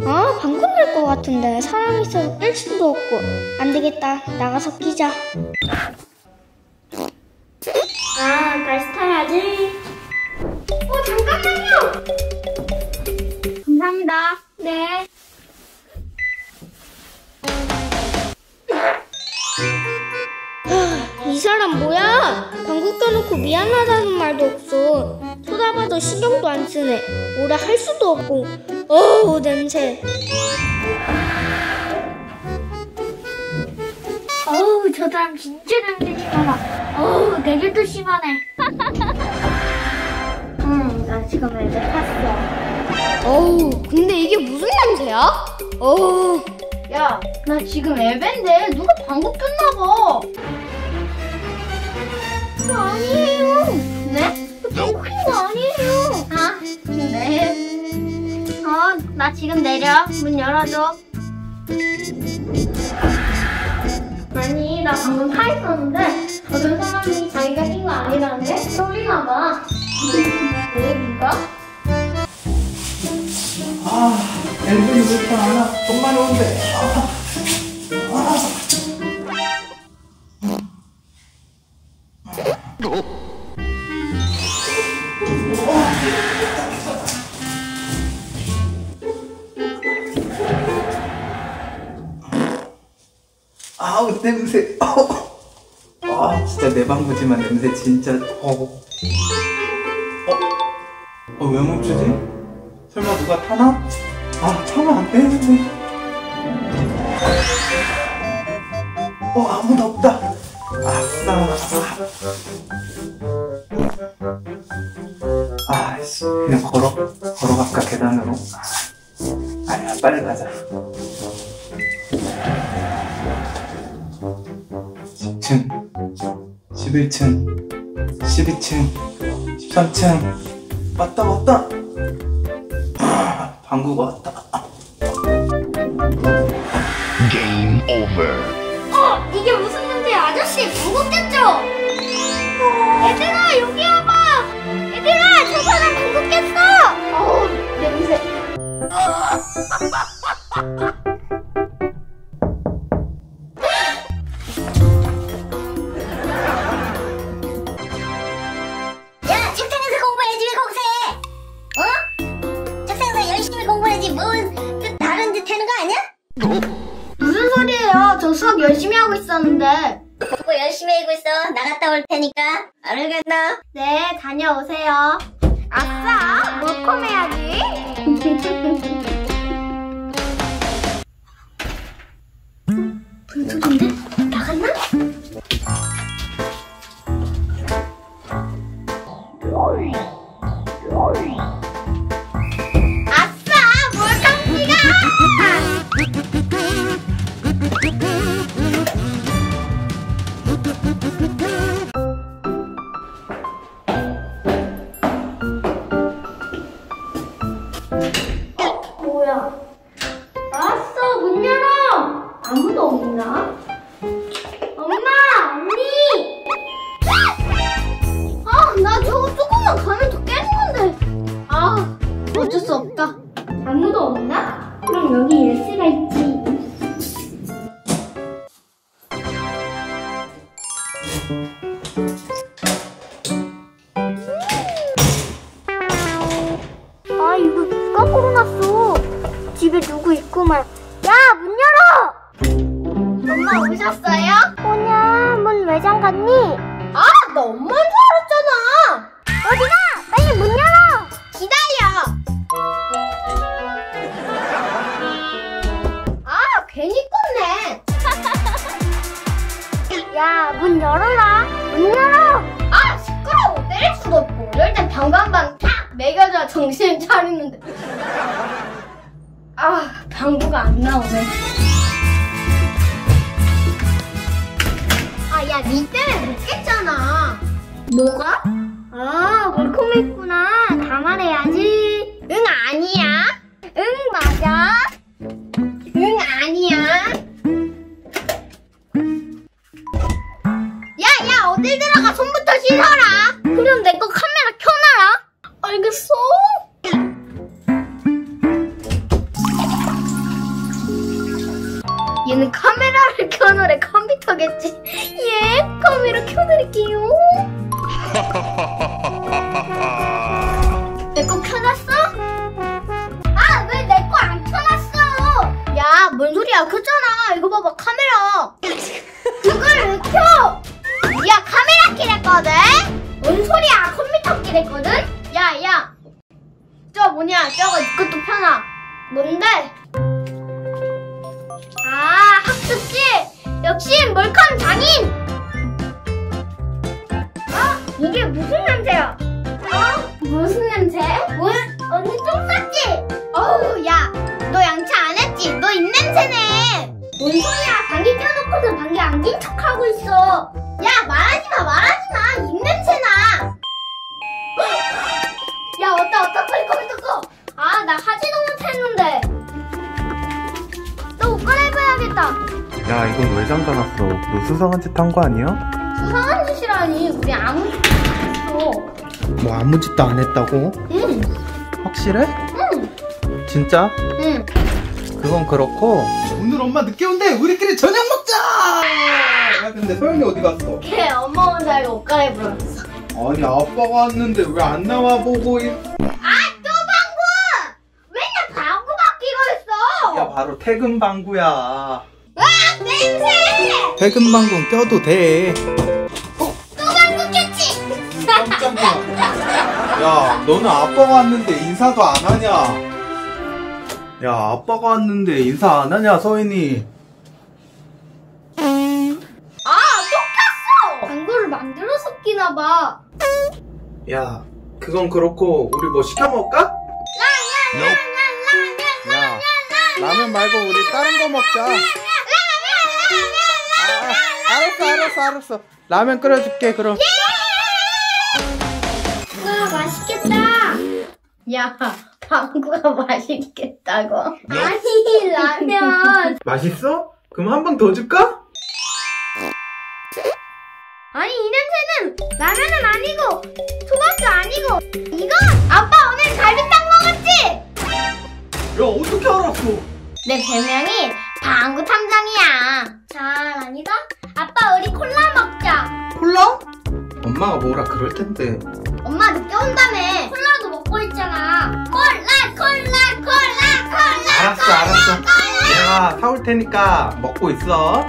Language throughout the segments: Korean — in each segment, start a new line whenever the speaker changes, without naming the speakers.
아, 방금 깰것 같은데. 사람 있어서 깰 수도 없고. 안 되겠다. 나가서 끼자. 아 다시 타야지. 어 잠깐만요! 감사합니다. 네. 하, 이 사람 뭐야? 방구 껴놓고 미안하다는 말도 없어. 쳐다봐도 신경도 안 쓰네. 뭐라 할 수도 없고. 어우, 냄새. 어우, 저 사람 진짜 냄새 심하다. 어우, 되게도 심하네. 응, 나 지금 애들 탔어. 어우, 근데 이게 무슨 냄새야? 어우.
야, 나 지금 에벤데 누가 방구 꼈나 봐.
아니 나 지금 내려. 문 열어줘.
아니, 나 방금 타 있었는데 어떤 사람이 자기가 낀 거 아니라는데 소리나 봐. 왜 얘기가?
아, 앨범이 왜 이렇게 많아? 정말 오는데. 아 우 냄새. 아 진짜 내 방구지만 냄새 진짜. 어. 어? 어 왜 멈추지? 설마 누가 타나? 아 타면 안 되는데. 어 아무도 없다. 아싸. 아씨 그냥 걸어 걸어갈까 계단으로. 아니야 빨리 가자. 11층, 12층, 13층. 왔다, 왔다. 아, 방구가 왔다.
Game over.
어, 이게 무슨 냄새야? 아저씨, 방구 꼈죠? 얘들아, 여기 와봐. 얘들아, 저 사람 방구 꼈어. 어우, 냄새.
있었는데.
공부 열심히 하고 있어. 나갔다 올 테니까. 알겠나?
네, 다녀오세요. 아싸! 물콤 해야지. 아싸! 뭐야? 알았어, 문 열어! 아무도 없나? 엄마! 언니! 아, 나 저거 조금만 가면 더 깨는 건데. 아, 어쩔 수 없다.
아무도 없나? 그럼 여기 예스가 있 문 열어라! 문 열어!
아, 시끄러워. 때릴 수도 없고. 이럴 땐 한방 탁 매겨줘야 정신 차리는데. 아, 방구가 안 나오네. 아, 야, 니 때문에 못 깼잖아. 뭐가?
아, 물콤 있구나. 다 말해야지.
응, 아니야.
응, 맞아.
어딜 들어가? 손부터 씻어라.
그럼 내
뭐냐? 저거 이것도 펴놔. 뭔데? 아, 학습지! 역시 몰컴 장인! 어? 이게 무슨 냄새야? 어? 무슨 냄새? 뭘? 언니 똥 쌌지? 어우, 야, 너 양치 안 했지? 너 입냄새네! 뭔 소리야? 방귀 껴놓고서 방귀 안 낀 척하고 있어. 야, 말하지 마, 말하지 마! 입냄새나! 야, 왔다, 왔다, 빨리 컴퓨터 꺼! 아, 나 하지도 못했는데. 또 옷 갈아입어야겠다.
야 이건 왜 잠가놨어? 너 수상한 짓 한 거 아니야?
수상한 짓이라니, 우리 아무 짓도 안 했어.
뭐 아무 짓도 안 했다고?
응,
확실해?
응,
진짜?
응.
그건 그렇고 오늘 엄마 늦게 온대 우리끼리 저녁 먹자 야 근데 서연이 어디 갔어?
걔 엄마 혼자 옷 갈아입으러 왔어.
아니 아빠가 왔는데 왜 안 나와 보고 있...
아, 또 방구! 맨날 방구 바뀌고 있어!
야 바로 퇴근 방구야
아, 냄새!
퇴근 방구 껴도
돼또 방구 꼈지?
깜짝이야 야 너는 아빠가 왔는데 인사도 안 하냐 야 아빠가 왔는데 인사 안 하냐 서인이
아, 또 꼈어! 방구를 만들어서 끼나 봐.
야 그건 그렇고 우리 뭐 시켜 먹을까? 야 라면 말고 우리 다른 거 먹자 아, 알았어 알았어 알았어 라면 끓여줄게 그럼
와, 맛있겠다. 야, 방구가 맛있겠다고? 아니, 라면.
맛있어? 그럼 한 번 더 줄까?
아니, 이 냄새는 라면은 아니고, 토마토 아니고, 이건 아빠 오늘 갈비탕 먹었지?
알았어
내 별명이 방구 탐정이야. 잘 아니다? 아빠 우리 콜라 먹자.
콜라? 엄마가 뭐라 그럴 텐데
엄마 늦게 온다며. 콜라도 먹고 있잖아. 콜라, 콜라, 콜라, 콜라.
알았어 알았어 내가 사올 테니까 먹고 있어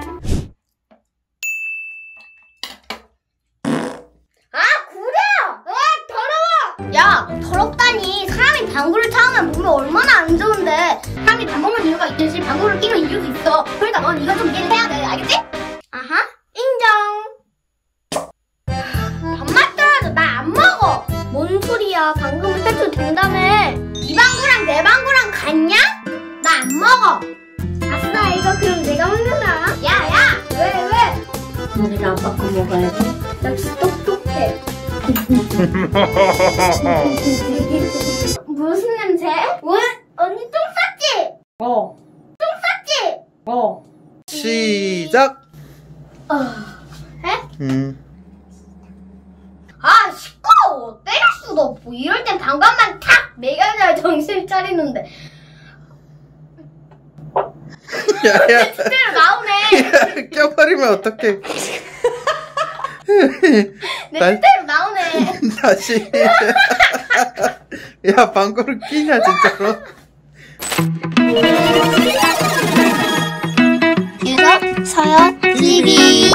아, 그래? 아, 더럽다니. 사람이 방구를 차오면 몸에 얼마나 안 좋은데. 사람이 밥 먹는 이유가 있듯이 방구를 끼는 이유도 있어. 그러니까 넌 이거 좀 이해를 해야 돼. 알겠지? 아하, 인정. 밥맛 떨어져. 나 안 먹어. 뭔 소리야. 방금 해도 된다며. 이 방구랑 내 방구랑 같냐? 나 안 먹어. 아싸, 이거 그럼 내가 먹는다. 야, 야! 왜, 왜? 우리가 아빠 거 먹어야지. 나 진짜 똑똑해. 무슨 냄새? 왜? 언니 똥 쌌지?
어,
똥 쌌지?
어.
시작
어. 에?
음.
아, 시끄러워. 때릴 수도 없고. 이럴 땐 방관만 탁! 매겨줘야 정신 차리는데.
야야
그대로 나오네.
껴버리면 어떡해
내
난-
뜻대로 나오네.
다시. 야 방구를 끼냐 진짜로?
유석 서연 TV